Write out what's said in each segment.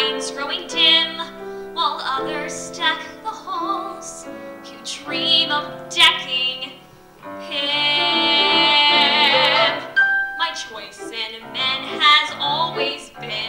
lines growing dim, while others stack the halls. You dream of decking him. My choice in men has always been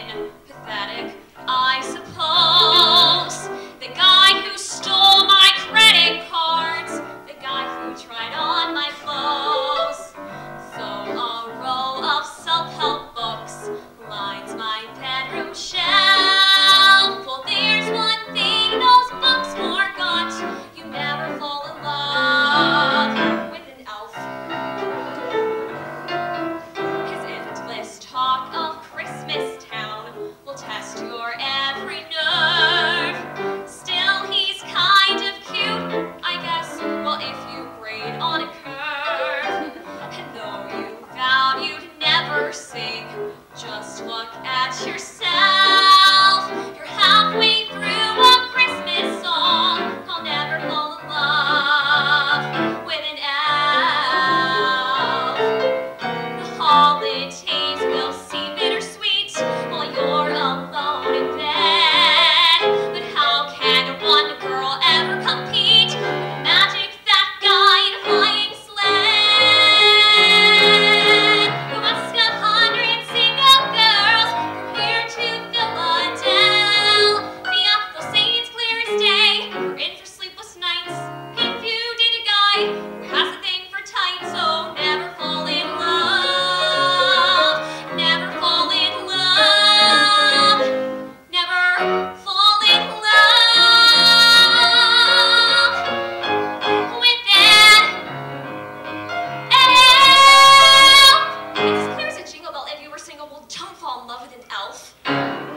Just look at yourself. fall in love with an elf?